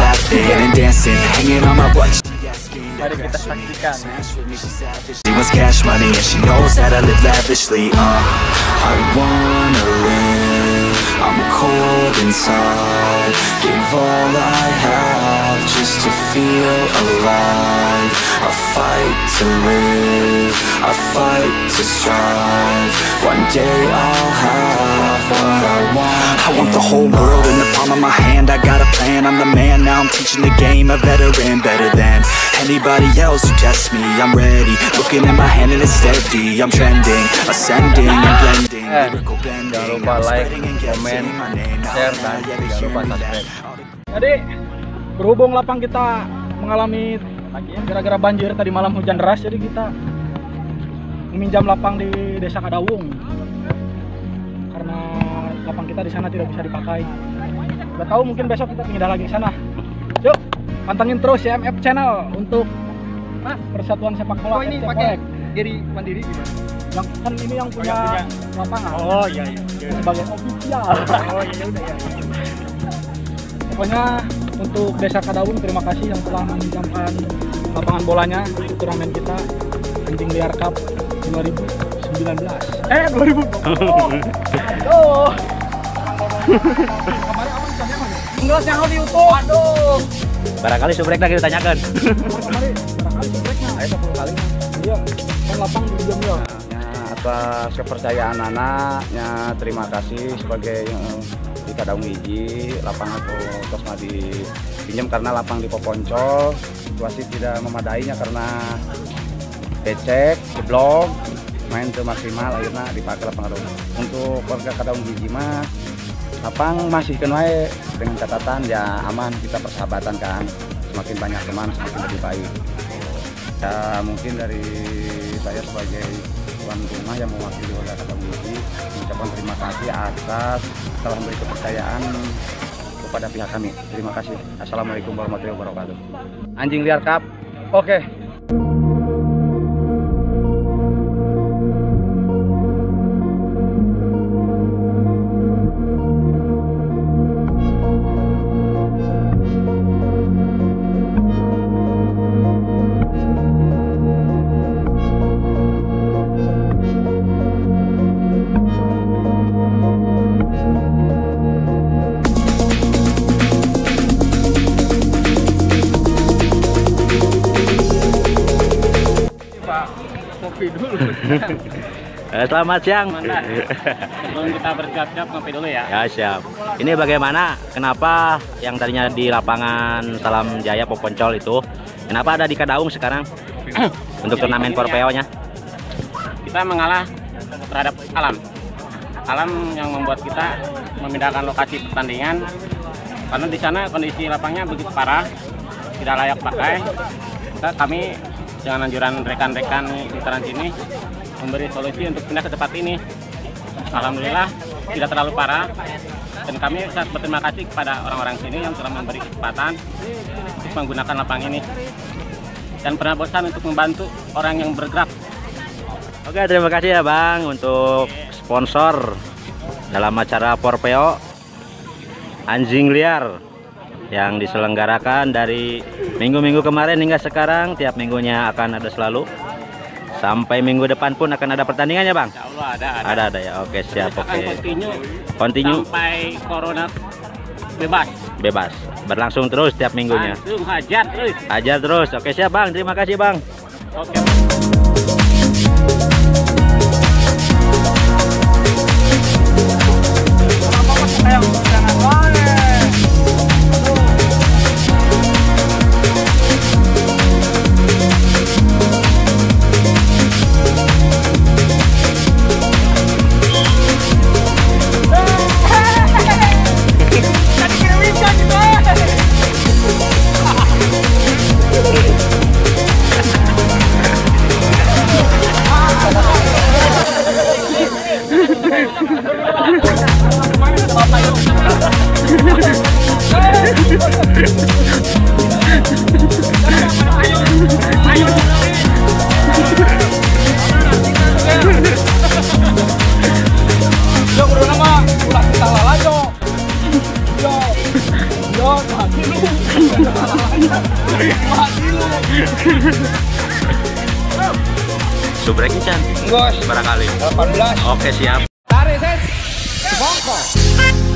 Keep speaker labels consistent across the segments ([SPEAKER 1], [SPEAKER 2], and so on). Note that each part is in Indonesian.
[SPEAKER 1] laughing and dancing Hanging on my butt
[SPEAKER 2] Mari kita saksikan
[SPEAKER 1] She wants cash money and she knows that I live lavishly uh, I wanna live I'm cold inside Give all I have just to feel alive. I fight to live I fight to strive. One day I'll have what I want. I want the whole world in the palm of my hand. I got a plan, I'm the man Now. I'm teaching the game. A veteran better than anybody else who tests me I'm ready, looking at my hand and it's steady. I'm trending, ascending and blending.
[SPEAKER 2] Eh, Jangan lupa like, komen, share, dan jangan lupa subscribe.
[SPEAKER 3] Jadi berhubung lapang kita mengalami gara-gara banjir tadi malam hujan deras jadi kita meminjam lapang di desa Kadawung. Karena lapang kita di sana tidak bisa dipakai. Gak tahu mungkin besok kita pindah lagi ke sana pantengin terus ya MF channel untuk Mas, Persatuan Sepak Bola
[SPEAKER 2] oh, ini pakai diri mandiri gimana?
[SPEAKER 3] yang kan ini yang punya, oh, yang punya. lapangan.
[SPEAKER 2] Oh iya iya, iya.
[SPEAKER 3] sebagai official.
[SPEAKER 2] Oh iya udah ya
[SPEAKER 3] pokoknya untuk Desa Kadawun terima kasih yang telah meminjamkan lapangan bolanya untuk turnamen kita Anjing Liar Cup 2019 eh 2000 oh, aduh. Kemarin enggak yang di YouTube. Aduh
[SPEAKER 2] barangkali subrek lagi ditanyakan.
[SPEAKER 3] Kemarin barangkali subreknya
[SPEAKER 2] ayo 10 kali
[SPEAKER 3] iya kan lapang di jam ya
[SPEAKER 2] atas kepercayaan anaknya? Terima kasih sebagai uh, di Kadang Wiji lapangan atau Tosma dipinjam karena lapang di Poponcol. Situasi tidak memadainya karena becek jeblok main ke maksimal akhirnya dipakai lapangan untuk warga Kadang Wiji mah lapang masih kenai dengan catatan ya aman kita persahabatan kan semakin banyak teman semakin lebih baik ya mungkin dari saya sebagai tuan rumah yang mewakili warga Kota Budi mengucapkan terima kasih atas telah memberi kepercayaan kepada pihak kami. Terima kasih. Assalamualaikum warahmatullahi wabarakatuh. Anjing liar cup. Oke. Okay.
[SPEAKER 4] Eh, selamat siang.
[SPEAKER 2] Sebelum kita bersiap-siap ngopi dulu ya.
[SPEAKER 4] Ya siap. Ini bagaimana? Kenapa yang tadinya di lapangan Salam Jaya Poponcol itu, kenapa ada di Kadaung sekarang untuk turnamen Porpeo-nya?
[SPEAKER 2] Kita mengalah terhadap alam. Alam yang membuat kita memindahkan lokasi pertandingan karena di sana kondisi lapangnya begitu parah, tidak layak pakai. Kita, kami dengan anjuran rekan-rekan di Trans ini memberi solusi untuk pindah ke tempat ini. Alhamdulillah tidak terlalu parah dan kami sangat berterima kasih kepada orang-orang sini yang telah memberi kesempatan untuk menggunakan lapang ini dan pernah bosan untuk membantu orang yang bergerak.
[SPEAKER 4] Oke terima kasih ya Bang untuk sponsor dalam acara Porpeo Anjing Liar yang diselenggarakan dari minggu-minggu kemarin hingga sekarang tiap minggunya akan ada selalu Sampai minggu depan pun akan ada pertandingannya, Bang?
[SPEAKER 2] Insya Allah ada. Ada,
[SPEAKER 4] ada, ada ya. Oke, siap. Oke. Okay.
[SPEAKER 2] Continue.
[SPEAKER 4] Continue.
[SPEAKER 2] Sampai corona bebas.
[SPEAKER 4] Bebas. Berlangsung terus tiap minggunya.
[SPEAKER 2] Langsung hajar terus.
[SPEAKER 4] Hajar terus. Oke, siap, Bang. Terima kasih, Bang.
[SPEAKER 2] Oke.
[SPEAKER 4] Subreknya cantik.
[SPEAKER 2] Bos,
[SPEAKER 4] Barangkali.
[SPEAKER 2] 18.
[SPEAKER 4] Oke siap.
[SPEAKER 2] Tarik, Ses. Bongko.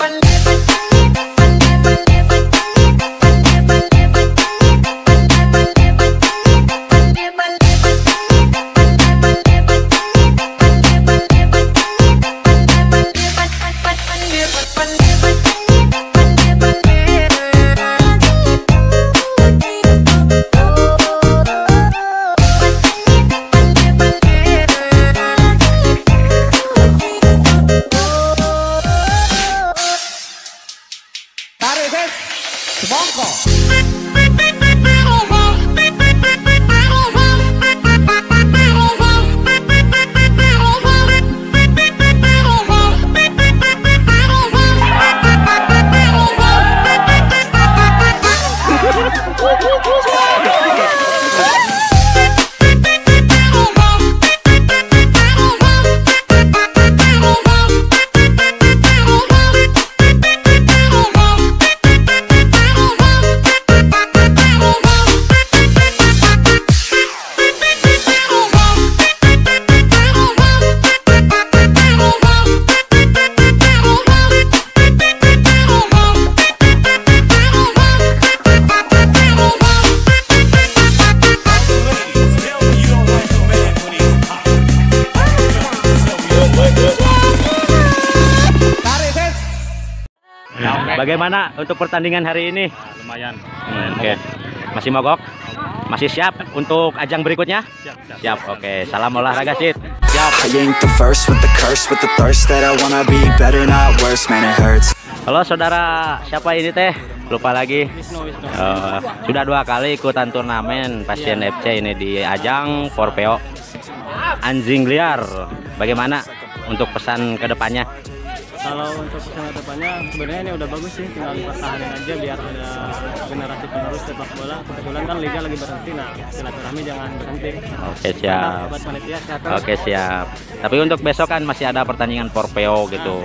[SPEAKER 2] Bye.
[SPEAKER 4] Bagaimana untuk pertandingan hari ini?
[SPEAKER 3] Lumayan.
[SPEAKER 4] Hmm, Oke. Masih mogok? Masih siap untuk ajang berikutnya?
[SPEAKER 3] Siap, siap.
[SPEAKER 4] Siap. Oke. Salam olahraga Sid. Siap.
[SPEAKER 1] I ain't the first with the curse, with the thirst that I wanna be better, not worse, man, it hurts.
[SPEAKER 4] Halo saudara, siapa ini teh? Lupa lagi. Eh, sudah dua kali ikutan turnamen pasien FC ini di ajang Forpeo anjing liar. Bagaimana untuk pesan ke depannya?
[SPEAKER 5] Kalau untuk pesan depannya sebenarnya ini udah bagus sih, tinggal dipertahanin aja biar ada generasi penerus sepak bola. Kebetulan kan liga lagi berhenti, nah silaturahmi jangan berhenti.
[SPEAKER 4] Oke siap.
[SPEAKER 5] Buat panitia sehat terus.
[SPEAKER 4] Oke siap. Tapi untuk besok kan masih ada pertandingan Forpeo gitu.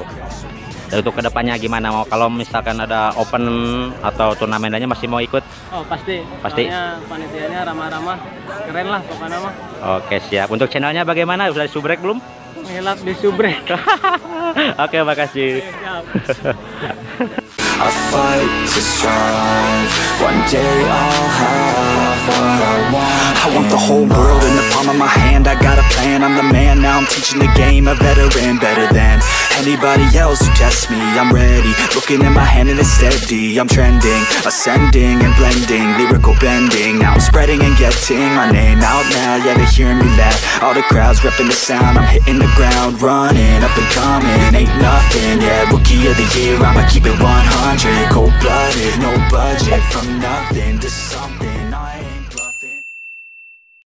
[SPEAKER 4] Dan untuk ke depannya gimana mau kalau misalkan ada open atau turnamen lainnya masih mau ikut?
[SPEAKER 5] Oh pasti.
[SPEAKER 4] Pasti.
[SPEAKER 5] Panitianya ramah-ramah, keren lah pokoknya mah.
[SPEAKER 4] Oke siap. Untuk channelnya bagaimana? Sudah subrek belum?
[SPEAKER 5] Ngelap di subrek.
[SPEAKER 4] Oke makasih.
[SPEAKER 1] I fight to strive. One day I'll have what I want. I want the whole world in the palm of my hand. I got a plan. I'm the man now. I'm teaching the game. A veteran, better than anybody else who tests me. I'm ready. Looking at my hand and it's steady. I'm trending, ascending and blending. Lyrical bending. Now I'm spreading and getting my name out now. Yeah, they hearing me laugh. All the crowds repping the sound. I'm hitting the ground, running up and coming. Ain't nothing. Yeah, rookie of the year. I'ma keep it 100. Cold blooded, no budget. From nothing to